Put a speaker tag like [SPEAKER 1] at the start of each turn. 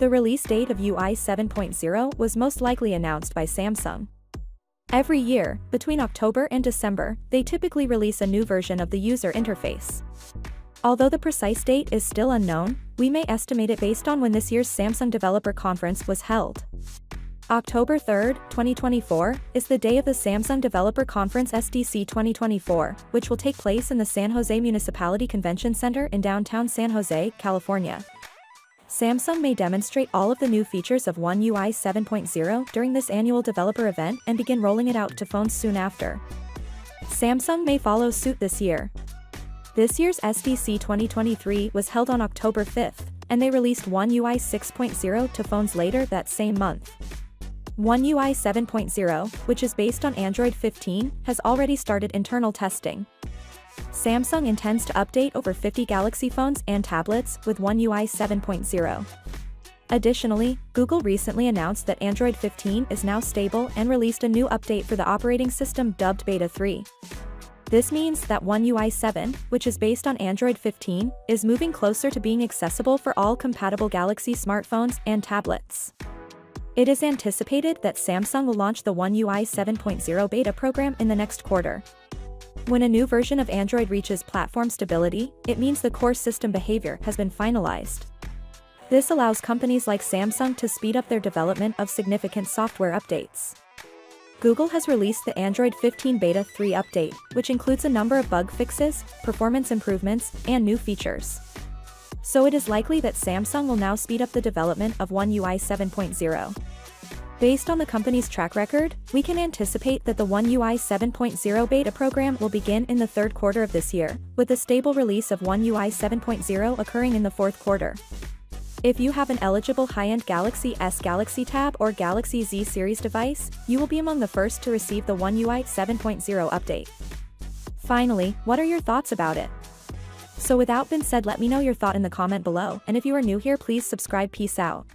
[SPEAKER 1] The release date of UI 7.0 was most likely announced by Samsung. Every year, between October and December, they typically release a new version of the user interface. Although the precise date is still unknown, we may estimate it based on when this year's Samsung Developer Conference was held. October 3, 2024, is the day of the Samsung Developer Conference SDC 2024, which will take place in the San Jose Municipality Convention Center in downtown San Jose, California. Samsung may demonstrate all of the new features of One UI 7.0 during this annual developer event and begin rolling it out to phones soon after. Samsung may follow suit this year. This year's SDC 2023 was held on October 5th, and they released One UI 6.0 to phones later that same month. One UI 7.0, which is based on Android 15, has already started internal testing, Samsung intends to update over 50 Galaxy phones and tablets with One UI 7.0. Additionally, Google recently announced that Android 15 is now stable and released a new update for the operating system dubbed Beta 3. This means that One UI 7, which is based on Android 15, is moving closer to being accessible for all compatible Galaxy smartphones and tablets. It is anticipated that Samsung will launch the One UI 7.0 beta program in the next quarter. When a new version of Android reaches platform stability, it means the core system behavior has been finalized. This allows companies like Samsung to speed up their development of significant software updates. Google has released the Android 15 Beta 3 update, which includes a number of bug fixes, performance improvements, and new features. So it is likely that Samsung will now speed up the development of One UI 7.0. Based on the company's track record, we can anticipate that the One UI 7.0 beta program will begin in the third quarter of this year, with a stable release of One UI 7.0 occurring in the fourth quarter. If you have an eligible high-end Galaxy S Galaxy Tab or Galaxy Z series device, you will be among the first to receive the One UI 7.0 update. Finally, what are your thoughts about it? So without been said let me know your thought in the comment below, and if you are new here please subscribe peace out.